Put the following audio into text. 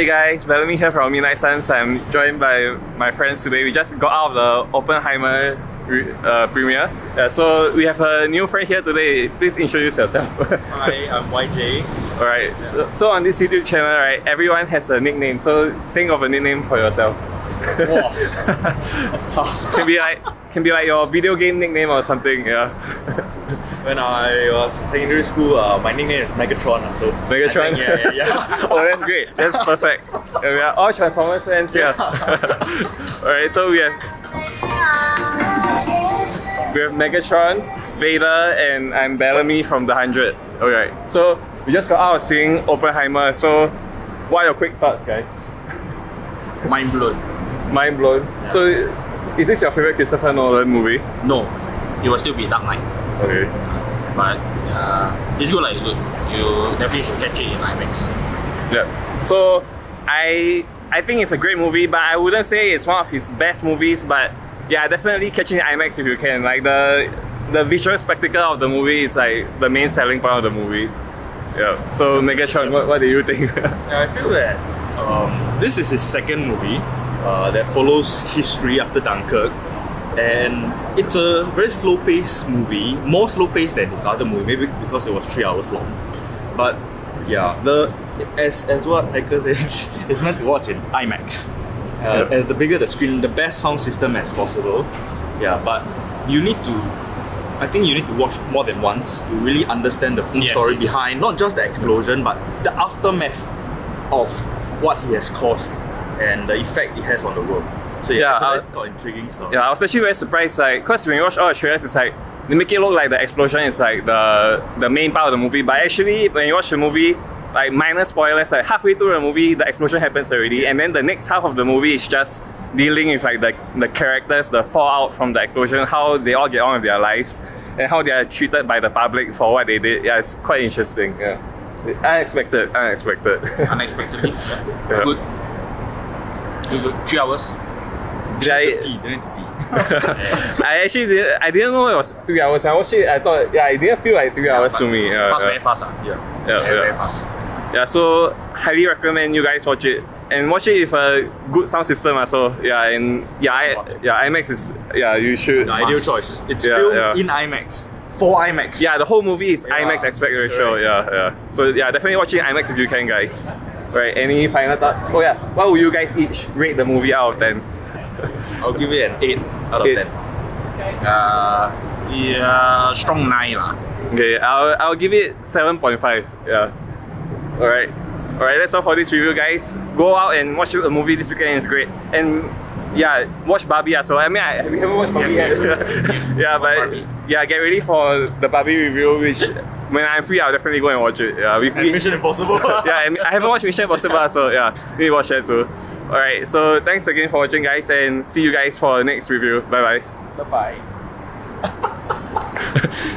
Hey guys, Bellamy here from Midnight Sons. I'm joined by my friends today. We just got out of the Oppenheimer uh, premiere. So we have a new friend here today. Please introduce yourself. Hi, I'm YJ. Alright, yeah. so, so on this YouTube channel, right, everyone has a nickname. So think of a nickname for yourself. Wow, that's tough. can be like can be like your video game nickname or something. Yeah. When I was secondary school, uh, my nickname is Megatron. So Megatron. Think, yeah, yeah, yeah. oh, that's great. That's perfect. And we are all Transformers fans here. all right, so we have we have Megatron, Vader, and I'm Bellamy from the Hundred. All right, so we just got out of seeing Oppenheimer. So, what are your quick thoughts, guys? Mind blown. Mind blown. Yeah. So, is this your favorite Christopher Nolan movie? No, it will still be Dark Knight. Okay. But uh, it's good, like it's good. You definitely should catch it in IMAX. Yeah. So I I think it's a great movie, but I wouldn't say it's one of his best movies. But yeah, definitely catching IMAX if you can. Like the the visual spectacle of the movie is like the main selling part of the movie. Yeah. So Megatron, what, what do you think? yeah, I feel that um, this is his second movie uh, that follows history after Dunkirk and it's a very slow paced movie, more slow paced than his other movie, maybe because it was three hours long. But yeah, the as as what Hiker said, it's meant to watch in IMAX. Uh, yeah. the bigger the screen, the best sound system as possible. Yeah, but you need to I think you need to watch more than once to really understand the full yes, story behind not just the explosion but the aftermath of what he has caused and the effect it has on the world. So yeah, yeah it's a intriguing story. Yeah, I was actually very surprised, like, cause when you watch all the trailers, it's like they make it look like the explosion is like the the main part of the movie, but actually when you watch the movie, like minor spoilers, like halfway through the movie, the explosion happens already, and then the next half of the movie is just dealing with like the the characters, the fallout from the explosion, how they all get on with their lives, and how they are treated by the public for what they did. Yeah, it's quite interesting. Yeah. Unexpected, unexpected. Unexpectedly. yeah. yeah. Good. Good. Three hours. Did I? I actually didn't, I didn't know it was three hours. When I watched it, I thought yeah, it didn't feel like three yeah, hours to me. Yeah, pass yeah. very fast. Uh. Yeah. Yeah, very, yeah. very fast. Yeah, so highly recommend you guys watch it and watch it with a good sound system. Uh, so yeah, and yeah, I, yeah, IMAX is yeah, you should. The ideal choice. It's yeah, filmed yeah. in IMAX. For IMAX. Yeah, the whole movie is yeah. IMAX aspect ratio. Yeah, yeah. So yeah, definitely watch it IMAX if you can, guys. Right. Any final thoughts? Oh yeah, what would you guys each rate the movie out of ten? I'll give it an 8 out of eight. 10. Uh, yeah, strong 9 lah. Okay, I'll, I'll give it 7.5. Yeah. Alright. Alright, that's all for this review, guys. Go out and watch the movie this weekend, it's great. And yeah, watch Barbie. So I mean, I, we haven't watched Barbie yes, yet. Yes, yes. yeah, but Barbie. yeah, get ready for the Barbie review, which when I'm free, I'll definitely go and watch it. Yeah, we, and we, Mission Impossible. yeah, I haven't watched Mission Impossible, so yeah, need to watch that too. Alright, so thanks again for watching guys and see you guys for the next review. Bye bye. Bye bye.